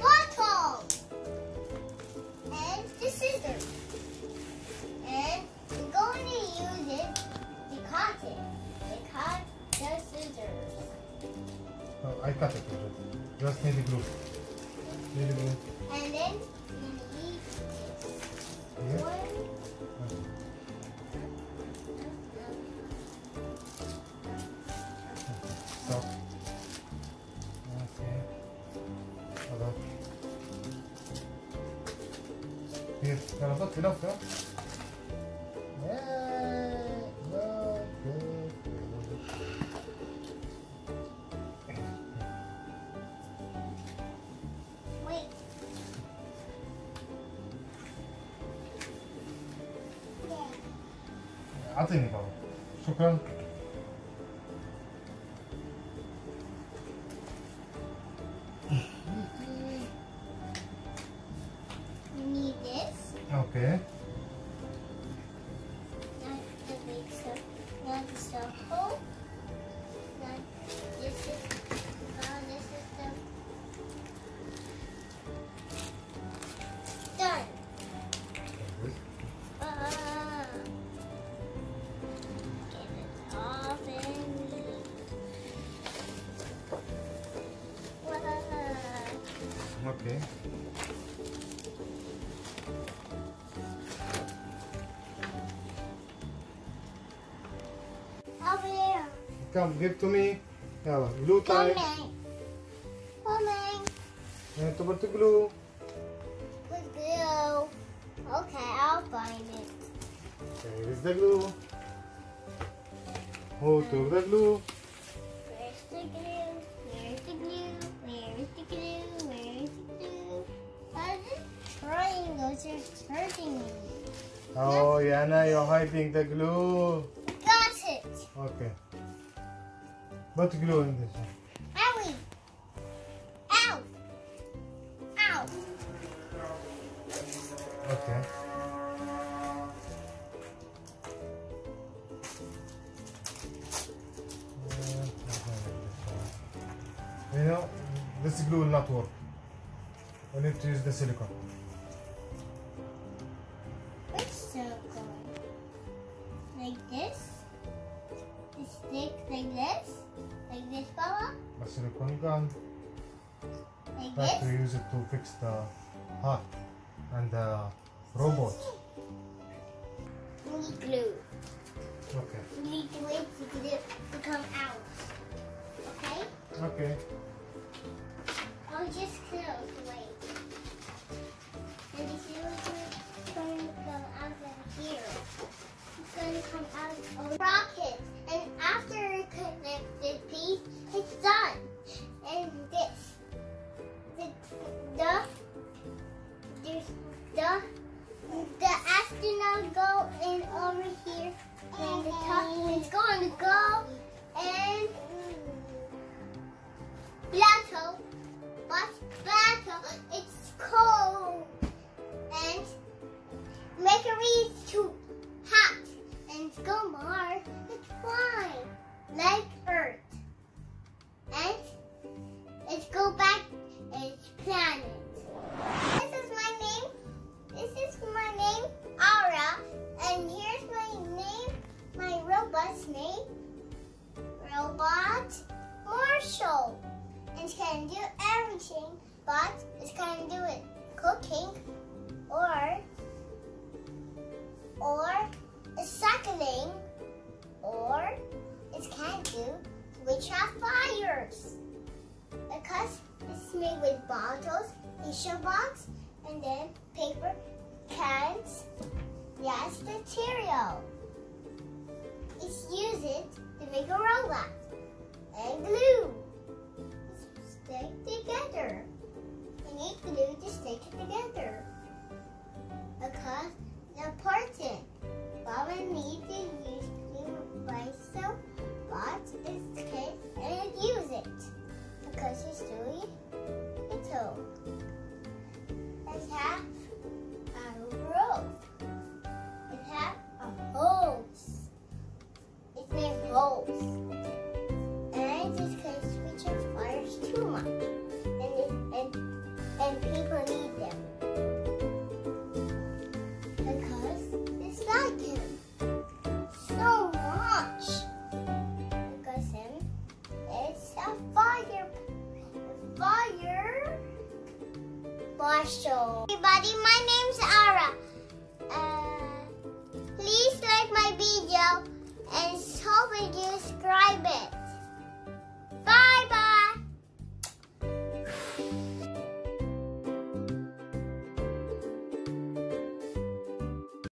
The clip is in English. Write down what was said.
bottle. And the scissors. And we're going to use it to cut it. To the scissors. Oh, I cut it. Just need the glue. Need the glue. And then we need Yeah. one. 예, 들어가서 들었어요? 네, 네, 네. 아드님 봐. 쇼크랑 circle. Not this is. This is the. Done. Ah. Get it off and. Wow. Okay. Come, give to me. Yeah, glue tie. Coming. Coming. And to put the glue. With glue. Okay, I'll find it. Okay, Here is the glue. Hold to the glue. Where's the glue? Where's the glue? Where's the glue? Where's the glue? Uh, this triangle is just hurting me. Oh, Yana, you're hiding the glue. Got it. Okay. Put glue in this one. Owie! Ow! Ow! Okay. You know, this glue will not work. We need to use the silicone. Which circle? Like this? The stick like this? Like this, Baba? Gun. Like Like to this? use it to fix the heart and the robot. We need glue. Okay. We need to wait for glue to come out. Okay? Okay. I'll just close, wait. And the silver going to come out of here. It's going to come out of rocket. And the is going to go and Plato, but Plato, it's but it can do it. Cooking or or cycling or it can do switch off fires. Because it's made with bottles, tissue box, and then paper, cans, yes, material. It's used to make a robot. And glue Marshall. Everybody, my name's Ara. Uh, please like my video and hope you subscribe it.